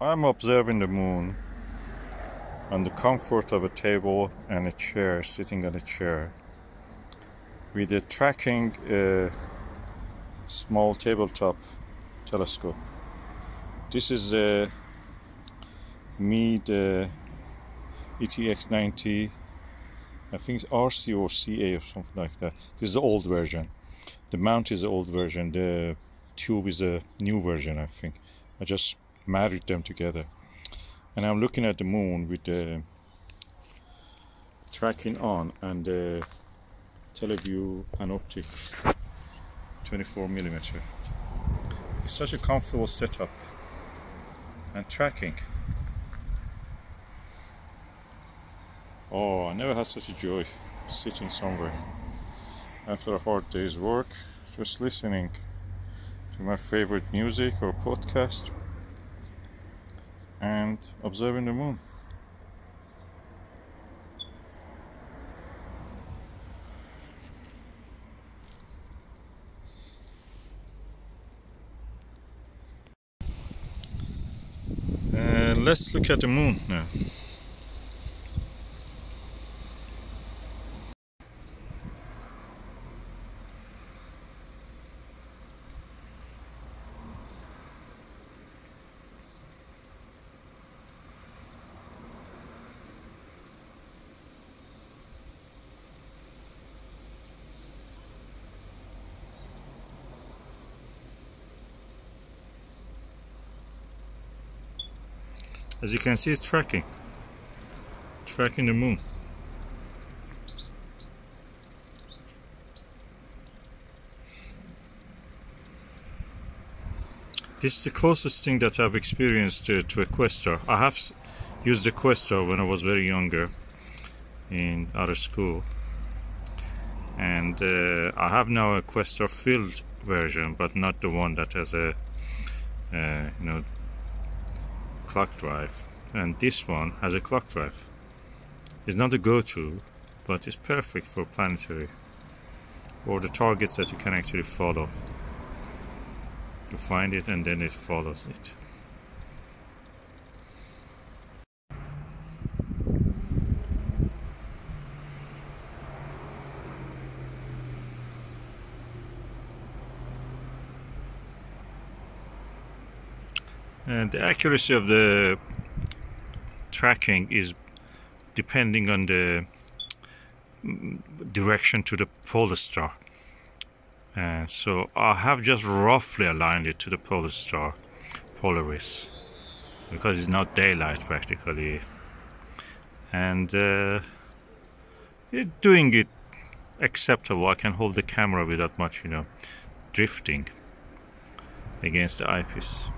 I'm observing the moon on the comfort of a table and a chair, sitting on a chair, with a tracking small tabletop telescope. This is a Meade uh, ETX90, I think it's RC or CA or something like that. This is the old version. The mount is the old version. The tube is a new version, I think. I just married them together. And I'm looking at the moon with the tracking on and the Televue Panoptic 24 millimeter. It's such a comfortable setup and tracking. Oh I never had such a joy sitting somewhere. After a hard day's work just listening to my favorite music or podcast and observing the moon. And let's look at the moon now. As you can see, it's tracking. Tracking the moon. This is the closest thing that I've experienced to, to a Questar. I have used the Questar when I was very younger in of school. And uh, I have now a Questar filled version, but not the one that has a, uh, you know, clock drive and this one has a clock drive. It's not a go-to but it's perfect for planetary or the targets that you can actually follow. You find it and then it follows it and the accuracy of the tracking is depending on the mm, direction to the polar star. Uh, so I have just roughly aligned it to the polar star Polaris because it's not daylight practically. And uh, it's doing it acceptable. I can hold the camera without much you know drifting against the eyepiece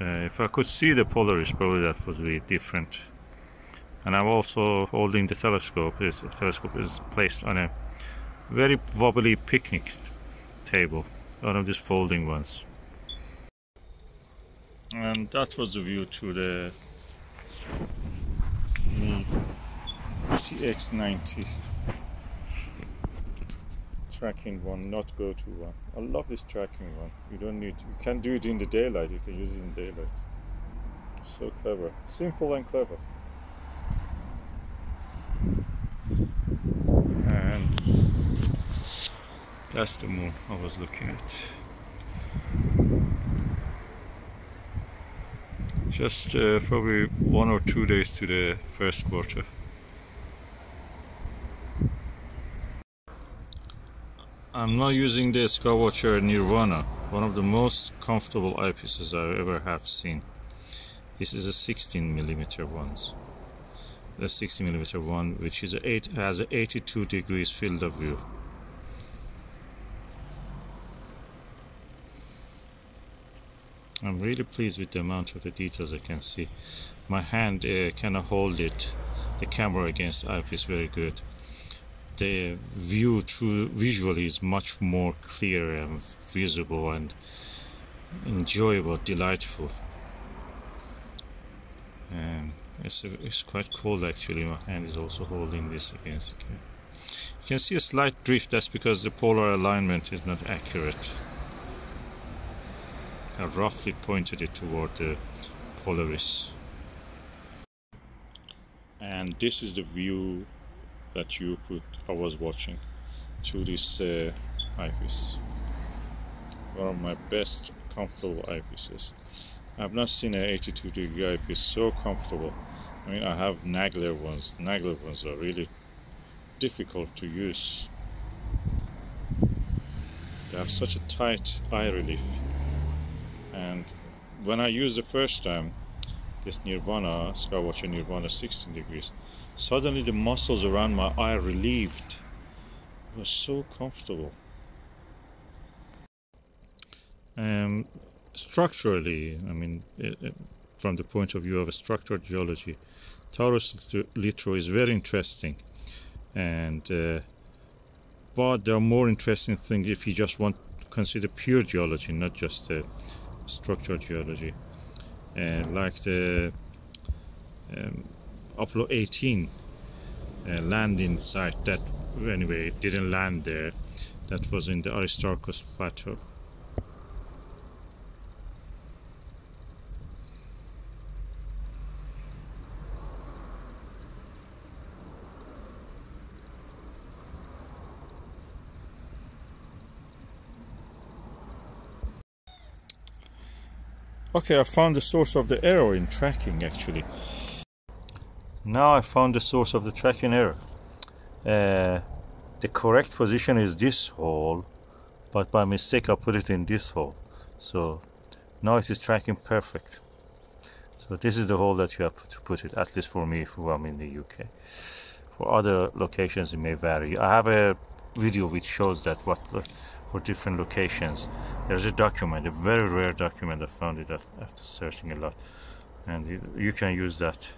uh, if I could see the Polaris, probably that would be different. And I'm also holding the telescope. This telescope is placed on a very wobbly picnic table, one of these folding ones. And that was the view to the TX90 tracking one, not go to one. I love this tracking one. You don't need, you can do it in the daylight, you can use it in daylight. So clever. Simple and clever. And that's the moon I was looking at. Just uh, probably one or two days to the first quarter. I'm now using the Skywatcher Nirvana, one of the most comfortable eyepieces I ever have seen. This is a 16 millimeter ones. The 16 millimeter one, which is eight, has an 82 degrees field of view. I'm really pleased with the amount of the details I can see. My hand uh, cannot hold it, the camera against eyepiece very good the view through visually is much more clear and visible and enjoyable, delightful. And it's, it's quite cold actually, my hand is also holding this against camera. You can see a slight drift, that's because the polar alignment is not accurate. I roughly pointed it toward the Polaris and this is the view that you could I was watching through this uh, eyepiece. One of my best comfortable eyepieces. I've not seen an 82 degree eyepiece so comfortable. I mean I have Nagler ones. Nagler ones are really difficult to use. They have such a tight eye relief. And when I used the first time this Nirvana Skywatcher Nirvana 16 degrees. Suddenly the muscles around my eye relieved. It was so comfortable. Um, structurally I mean it, it, from the point of view of a structural geology Taurus Littrow is very interesting. And uh, but there are more interesting things if you just want to consider pure geology not just uh, structural geology like the um, Apollo 18 uh, landing site that anyway didn't land there. That was in the Aristarchus plateau Okay, I found the source of the error in tracking actually. Now I found the source of the tracking error. Uh, the correct position is this hole, but by mistake I put it in this hole. So now it is tracking perfect. So this is the hole that you have to put it, at least for me if I'm in the UK. For other locations it may vary. I have a video which shows that what for different locations. There's a document, a very rare document. I found it after searching a lot, and you can use that